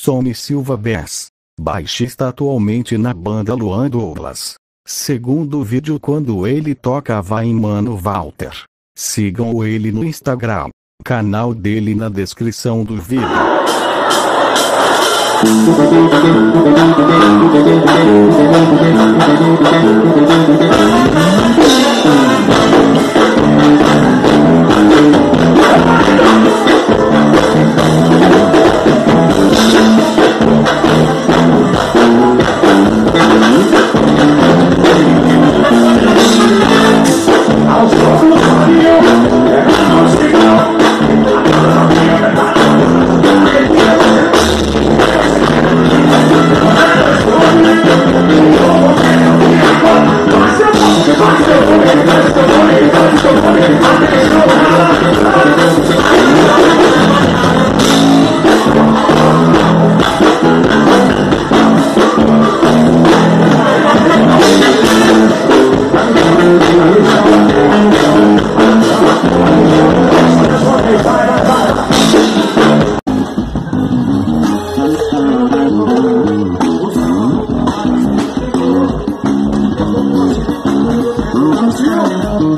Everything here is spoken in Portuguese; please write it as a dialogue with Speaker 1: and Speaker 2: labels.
Speaker 1: Sony Silva Bess. Baixista atualmente na banda Luan Douglas. Segundo vídeo quando ele tocava em Mano Walter. Sigam ele no Instagram. Canal dele na descrição do vídeo.